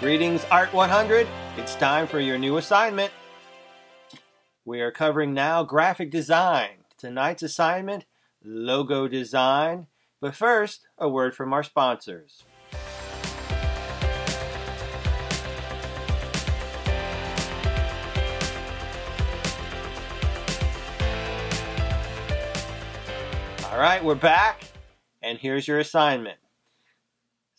Greetings, Art 100. It's time for your new assignment. We are covering now graphic design. Tonight's assignment, logo design. But first, a word from our sponsors. All right, we're back, and here's your assignment.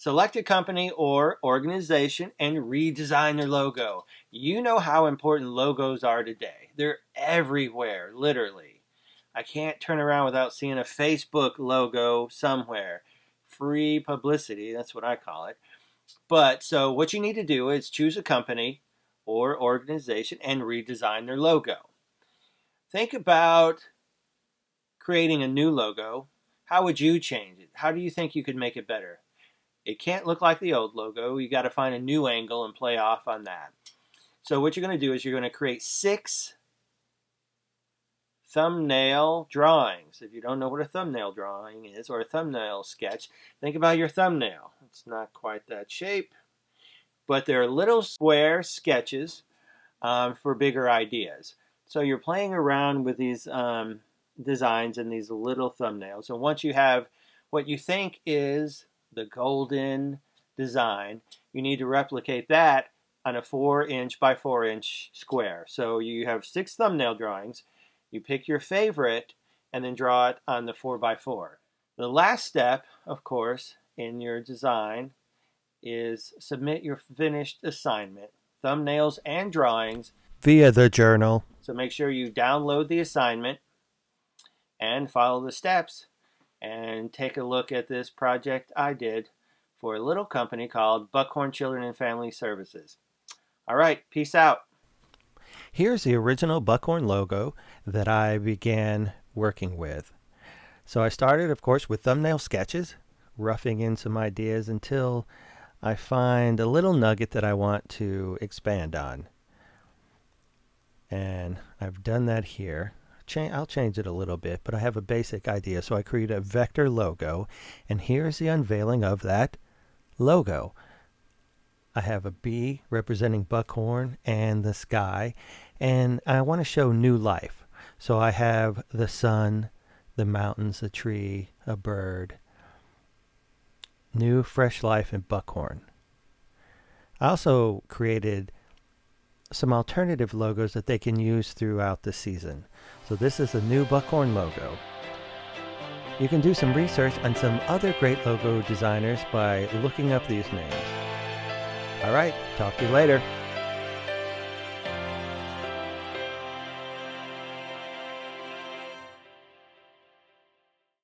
Select a company or organization and redesign their logo. You know how important logos are today. They're everywhere, literally. I can't turn around without seeing a Facebook logo somewhere. Free publicity, that's what I call it. But so what you need to do is choose a company or organization and redesign their logo. Think about creating a new logo. How would you change it? How do you think you could make it better? It can't look like the old logo. You got to find a new angle and play off on that. So what you're going to do is you're going to create six thumbnail drawings. If you don't know what a thumbnail drawing is or a thumbnail sketch, think about your thumbnail. It's not quite that shape, but they're little square sketches um, for bigger ideas. So you're playing around with these um, designs and these little thumbnails. And once you have what you think is the golden design, you need to replicate that on a 4 inch by 4 inch square. So you have six thumbnail drawings. You pick your favorite and then draw it on the 4 by 4 The last step, of course, in your design is submit your finished assignment, thumbnails and drawings via the journal. So make sure you download the assignment and follow the steps and take a look at this project I did for a little company called Buckhorn Children and Family Services. All right, peace out. Here's the original Buckhorn logo that I began working with. So I started, of course, with thumbnail sketches, roughing in some ideas until I find a little nugget that I want to expand on. And I've done that here cha I'll change it a little bit, but I have a basic idea. So I create a vector logo, and here's the unveiling of that logo. I have a bee representing buckhorn and the sky, and I want to show new life. So I have the sun, the mountains, a tree, a bird. New fresh life in buckhorn. I also created some alternative logos that they can use throughout the season. So this is a new Buckhorn logo. You can do some research on some other great logo designers by looking up these names. Alright, talk to you later.